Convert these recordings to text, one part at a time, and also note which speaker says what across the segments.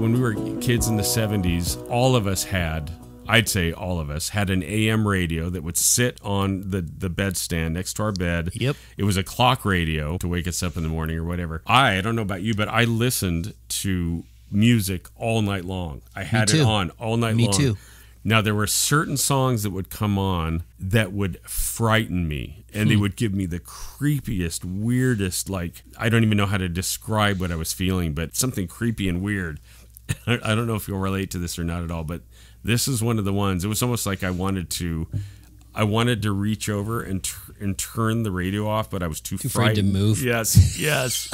Speaker 1: were kids in the 70s, all of us had, I'd say all of us, had an AM radio that would sit on the, the bedstand next to our bed.
Speaker 2: Yep.
Speaker 1: It was a clock radio to wake us up in the morning or whatever. I, I don't know about you, but I listened to music all night long. I had it
Speaker 2: too.
Speaker 1: on all night
Speaker 2: Me
Speaker 1: long.
Speaker 2: too.
Speaker 1: Now there were certain songs that would come on that would frighten me and they
Speaker 2: Hmm.
Speaker 1: would give me the creepiest, weirdest like I don't even know how to describe what I was feeling, but something creepy and weird. I don't know if you'll relate to this or not at all, but this is one of the ones. It was almost like I wanted to I wanted to reach over and tr- and turn the radio off, but I was too,
Speaker 2: Too afraid to move.
Speaker 1: Yes, yes.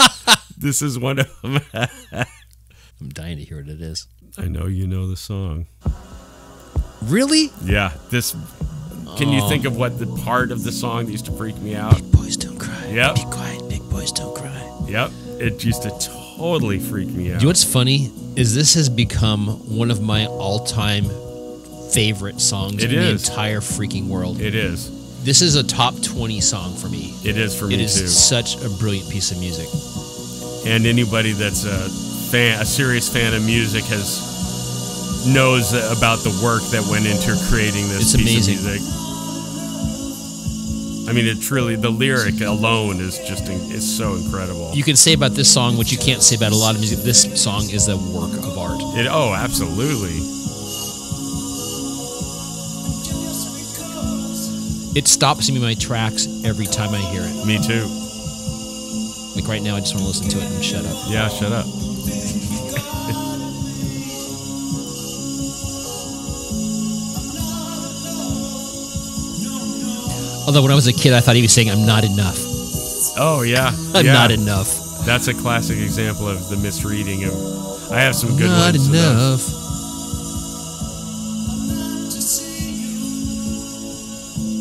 Speaker 1: this is one of them.
Speaker 2: I'm dying to hear what it is.
Speaker 1: I know you know the song.
Speaker 2: Really?
Speaker 1: Yeah, this. Can you think of what the part of the song that used to freak me out?
Speaker 2: Big Boys don't cry.
Speaker 1: Yep.
Speaker 2: Be quiet, big boys don't cry.
Speaker 1: Yep, it used to totally freak me out.
Speaker 2: You know what's funny is this has become one of my all-time favorite songs
Speaker 1: It
Speaker 2: in
Speaker 1: is.
Speaker 2: the entire freaking world.
Speaker 1: It is.
Speaker 2: This is a top 20 song for me.
Speaker 1: It is for me
Speaker 2: It is
Speaker 1: too.
Speaker 2: such a brilliant piece of music.
Speaker 1: And anybody that's a fan, a serious fan of music, has knows about the work that went into creating this
Speaker 2: It's
Speaker 1: piece
Speaker 2: amazing.
Speaker 1: of music. I mean, it truly the lyric alone is just is so incredible.
Speaker 2: You can say about this song what you can't say about a lot of music. This song is a work of art.
Speaker 1: It, oh, absolutely.
Speaker 2: It stops me in my tracks every time I hear it.
Speaker 1: Me too.
Speaker 2: Like right now, I just want to listen to it and shut up.
Speaker 1: Yeah, shut up.
Speaker 2: Although when I was a kid, I thought he was saying, "I'm not enough.
Speaker 1: Oh yeah,
Speaker 2: I'm
Speaker 1: yeah.
Speaker 2: not enough.
Speaker 1: That's a classic example of the misreading of. I have some good
Speaker 2: not
Speaker 1: ones. those.
Speaker 2: enough."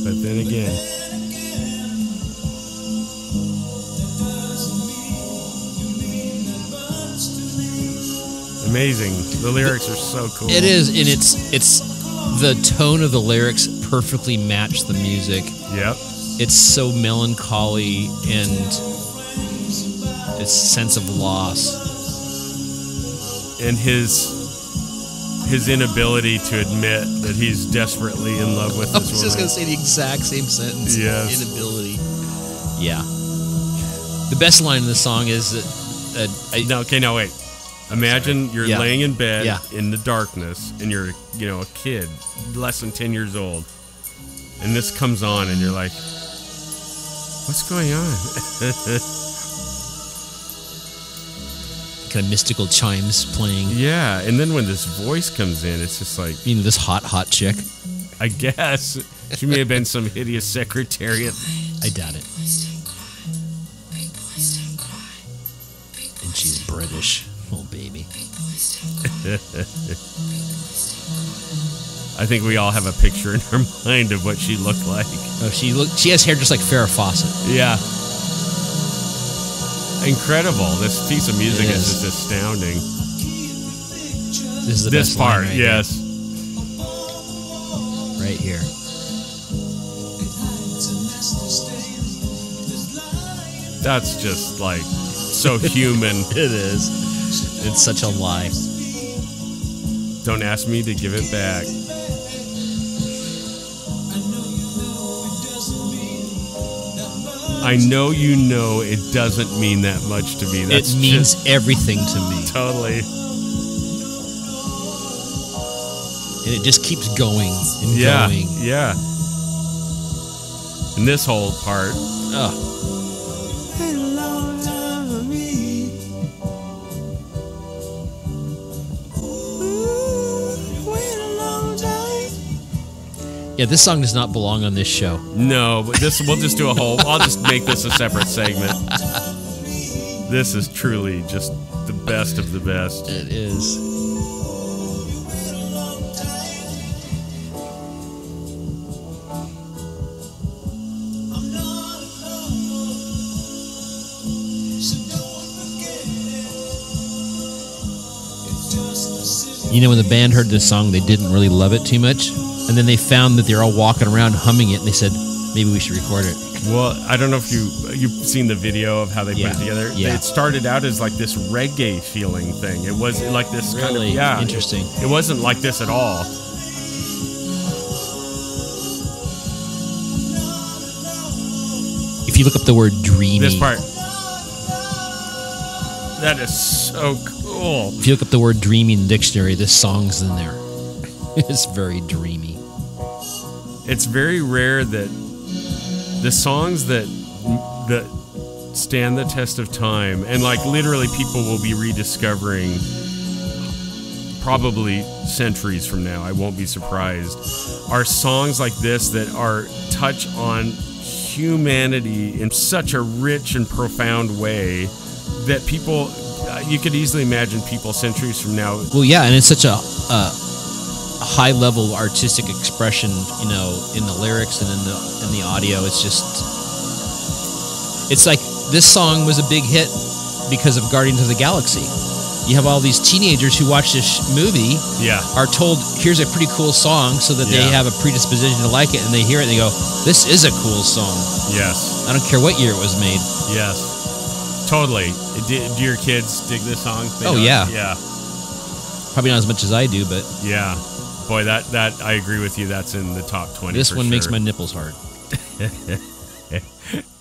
Speaker 1: But then again, amazing. The lyrics are so cool.
Speaker 2: It is, and it's it's the tone of the lyrics perfectly match the music.
Speaker 1: Yep.
Speaker 2: It's so melancholy and its sense of loss.
Speaker 1: And his his inability to admit that he's desperately in love with
Speaker 2: I
Speaker 1: this
Speaker 2: was just gonna say the exact same sentence.
Speaker 1: Yes.
Speaker 2: Inability. Yeah. The best line in the song is that. Uh, I,
Speaker 1: No, okay, no, wait. Imagine you're
Speaker 2: Yeah.
Speaker 1: laying in bed
Speaker 2: Yeah.
Speaker 1: in the darkness and you're, you know, a kid, less than 10 years old. And this comes on and you're like, what's going on?
Speaker 2: kind of mystical chimes playing.
Speaker 1: yeah. And then when this voice comes in, it's just like,
Speaker 2: You know, this hot, hot chick.
Speaker 1: I guess she may have been some hideous secretary. at-
Speaker 2: I doubt it. And she's British. Oh, baby.
Speaker 1: I think we all have a picture in our mind of what she looked like.
Speaker 2: Oh, she look. She has hair just like Farrah Fawcett.
Speaker 1: Yeah. Incredible. This piece of music is
Speaker 2: is.
Speaker 1: just astounding.
Speaker 2: This is the
Speaker 1: this
Speaker 2: best
Speaker 1: part,
Speaker 2: right here.
Speaker 1: yes.
Speaker 2: right here.
Speaker 1: That's just like so human.
Speaker 2: It is. It's such a lie.
Speaker 1: Don't ask me to give it back. I know you know it doesn't mean that much to me. That's
Speaker 2: it means
Speaker 1: just
Speaker 2: everything to me,
Speaker 1: totally.
Speaker 2: and it just keeps going and
Speaker 1: Yeah.
Speaker 2: going.
Speaker 1: Yeah. And this whole part.
Speaker 2: Ugh. Yeah, this song does not belong on this show.
Speaker 1: No, but this we'll just do a whole I'll just make this a separate segment. This is truly just the best of the best.
Speaker 2: It is. You know, when the band heard this song, they didn't really love it too much. And then they found that they're all walking around humming it, and they said, Maybe we should record it.
Speaker 1: Well, I don't know if you you've seen the video of how they
Speaker 2: Yeah.
Speaker 1: put it together.
Speaker 2: Yeah.
Speaker 1: It started out as like this reggae feeling thing. It was like this kind of
Speaker 2: Really?
Speaker 1: yeah.
Speaker 2: Interesting.
Speaker 1: It, wasn't like this at all.
Speaker 2: If you look up the word dreamy,
Speaker 1: This part. That is so cool.
Speaker 2: if you look up the word dreamy in the dictionary, this song's in there. it's very dreamy.
Speaker 1: It's very rare that the songs that that stand the test of time and like literally people will be rediscovering probably centuries from now. I won't be surprised. Are songs like this that are touch on humanity in such a rich and profound way that people uh, you could easily imagine people centuries from now
Speaker 2: Well, yeah, and it's such a, a high level artistic expression, you know, in the lyrics and in the in the audio. It's just, it's like this song was a big hit because of Guardians of the Galaxy. You have all these teenagers who watch this movie
Speaker 1: yeah
Speaker 2: are told, "Here's a pretty cool song," so that they have a predisposition to like it, and they hear it and they go, "This is a cool song."
Speaker 1: yes
Speaker 2: I don't care what year it was made.
Speaker 1: Yes, totally. Do, do your kids dig this song? They
Speaker 2: Oh, yeah.
Speaker 1: yeah,
Speaker 2: Probably not as much as I do, but
Speaker 1: yeah. Boy, that that I agree with you. That's in the top twenty.
Speaker 2: this one makes my nipples hard.